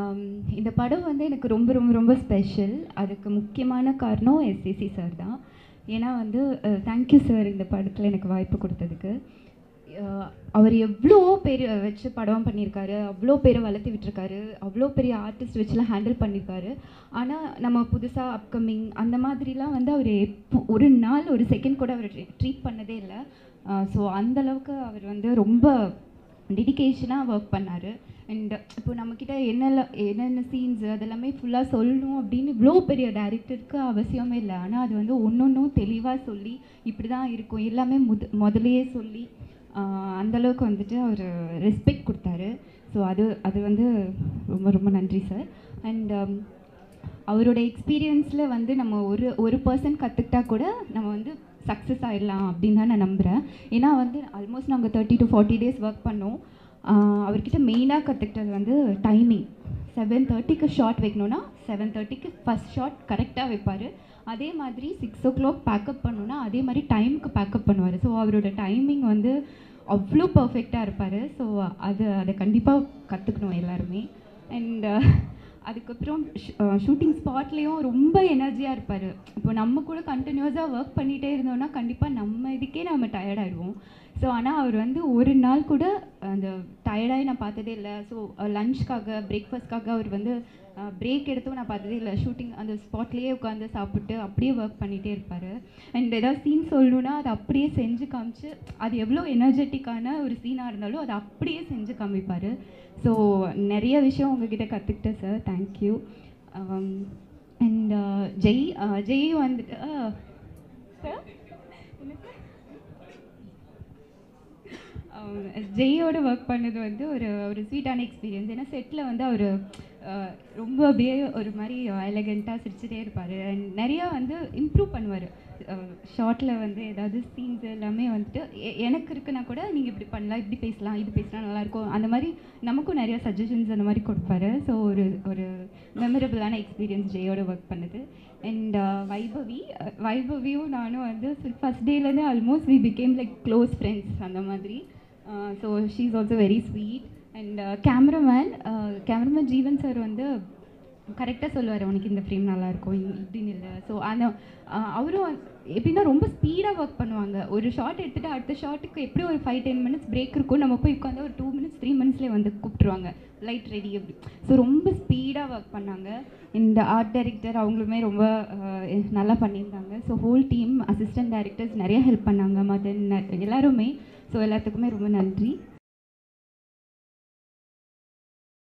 Um, இந்த படம் வந்து எனக்கு ரொம்ப ரொம்ப ரொம்ப ஸ்பெஷல் அதுக்கு முக்கியமான காரணம் எஸ்சிசி சார் தான். ஏன்னா வந்து தேங்க்யூ சார் இந்த படத்தில் எனக்கு வாய்ப்பு கொடுத்ததுக்கு. அவர் எவ்வளோ பேர் வச்சு படம் பண்ணியிருக்காரு அவ்வளோ பேரை வளர்த்து விட்டுருக்காரு அவ்வளோ பெரிய ஆர்டிஸ்ட் வச்சுலாம் ஹேண்டில் பண்ணியிருக்காரு ஆனால் நம்ம புதுசாக அப்கமிங் அந்த மாதிரிலாம் வந்து அவர் எப்போ ஒரு நாள் ஒரு செகண்ட் கூட அவர் ட்ரீட் பண்ணதே இல்லை. ஸோ அந்தளவுக்கு அவர் வந்து ரொம்ப டெடிக்கேஷனாக ஒர்க் பண்ணார். அண்ட் இப்போ நம்மக்கிட்ட என்னெல்லாம் என்னென்ன சீன்ஸ் அதெல்லாமே ஃபுல்லாக சொல்லணும் அப்படின்னு இவ்வளோ பெரிய டைரக்டருக்கு அவசியமே இல்லை. ஆனால் அது வந்து ஒன்று ஒன்றும் தெளிவாக சொல்லி இப்படி தான் இருக்கும். எல்லாமே முத முதலையே சொல்லி அந்தளவுக்கு வந்துட்டு அவர் ரெஸ்பெக்ட் கொடுத்தாரு. ஸோ அது அது வந்து ரொம்ப ரொம்ப நன்றி சார் அண்ட் அவரோட எக்ஸ்பீரியன்ஸில் வந்து நம்ம ஒரு ஒரு பர்சன் கற்றுக்கிட்டா கூட நம்ம வந்து சக்ஸஸ் ஆயிடலாம் அப்படின்னு தான் நான் நம்புகிறேன் ஏன்னா வந்து ஆல்மோஸ்ட் நாங்கள் thirty to forty days work பண்ணோம். அவர்கிட்ட மெயினாக கற்றுக்கிட்டது வந்து டைமிங் செவன் தேர்ட்டிக்கு ஷார்ட் வைக்கணும்னா செவன் தேர்ட்டிக்கு ஃபஸ்ட் ஷார்ட் கரெக்டாக வைப்பார். அதே மாதிரி சிக்ஸ் ஓ கிளாக் பேக்கப் பண்ணணுன்னா அதே மாதிரி டைமுக்கு பேக்கப் பண்ணுவார். ஸோ அவரோட டைமிங் வந்து அவ்வளோ பர்ஃபெக்டாக இருப்பார். ஸோ அது அதை கண்டிப்பாக கற்றுக்கணும் எல்லாருமே. அண்ட் அதுக்கப்புறம் ஷூட்டிங் ஸ்பாட்லேயும் ரொம்ப எனர்ஜியாக இருப்பார். இப்போ நம்ம கூட கண்டினியூஸாக ஒர்க் பண்ணிகிட்டே இருந்தோம்னா கண்டிப்பாக நம்ம இதுக்கே நம்ம டயர்டாயிடுவோம் ஸோ ஆனால் அவர் வந்து ஒரு நாள் கூட அந்த டயர்டாகி நான் பார்த்ததே இல்லை. ஸோ லஞ்ச்க்காக பிரேக்ஃபாஸ்ட்காக அவர் வந்து பிரேக் எடுத்தும் நான் பார்த்ததே இல்லை. ஷூட்டிங் அந்த ஸ்பாட்லேயே உட்காந்து சாப்பிட்டு அப்படியே ஒர்க் பண்ணிகிட்டே இருப்பார். அண்ட் ஏதாவது சீன் சொல்லணுன்னா அதை அப்படியே செஞ்சு காமிச்சு அது எவ்வளோ எனர்ஜெட்டிக்கான ஒரு சீனாக இருந்தாலும் அதை அப்படியே செஞ்சு காமிப்பார். ஸோ நிறைய விஷயம் உங்ககிட்ட கற்றுக்கிட்டேன் sir um, thank you and Jai Jai வந்துட்டு சார் ஜெயோட ஒர்க் பண்ணது வந்து ஒரு ஒரு ஸ்வீட்டான எக்ஸ்பீரியன்ஸ் ஏன்னா செட்டில் வந்து அவர் ரொம்ப அப்படியே ஒரு மாதிரி எலகெண்ட்டாக சிரிச்சுட்டே இருப்பார். அண்ட் நிறையா வந்து இம்ப்ரூவ் பண்ணுவார். ஷார்ட்டில் வந்து ஏதாவது சீன்ஸ் எல்லாமே வந்துட்டு எனக்கு இருக்குன்னா கூட நீங்கள் இப்படி பண்ணலாம் இப்படி பேசலாம் இது பேசினா நல்லாயிருக்கும். அந்த மாதிரி நமக்கும் நிறைய சஜஷன்ஸ் அந்த மாதிரி கொடுப்பாரு. ஸோ ஒரு ஒரு மெமரபிளான எக்ஸ்பீரியன்ஸ் ஜெயோட ஒர்க் பண்ணுது. அண்ட் வைபவி வைபவியும் நானும் வந்து first டேலேருந்து almost we became like close friends அந்த மாதிரி. So she is also very sweet and cameraman cameraman Jeevan sir வந்து கரெக்டாக சொல்லுவார் உனக்கு இந்த ஃப்ரேம் நல்லாயிருக்கும். இப்படின்னு இல்லை. ஸோ அந்த அவரும் எப்படின்னா ரொம்ப ஸ்பீடாக ஒர்க் பண்ணுவாங்க. ஒரு ஷார்ட் எடுத்துகிட்டு அடுத்த ஷார்ட்டுக்கு எப்படி ஒரு ஃபைவ் டென் மினிட்ஸ் பிரேக் இருக்கும் நம்ம போய் உட்காந்து ஒரு டூ மினிட்ஸ் த்ரீ மினிட்ஸ்லேயே வந்து கூப்பிட்ருவாங்க லைட் ரெடி அப்படி. ஸோ ரொம்ப ஸ்பீடாக ஒர்க் பண்ணாங்க. இந்த ஆர்ட் டைரக்டர் அவங்களுமே ரொம்ப நல்லா பண்ணியிருந்தாங்க. So whole team assistant directors நிறைய ஹெல்ப் பண்ணாங்க. மதன் எல்லாருமே ஸோ எல்லாத்துக்குமே ரொம்ப நன்றி.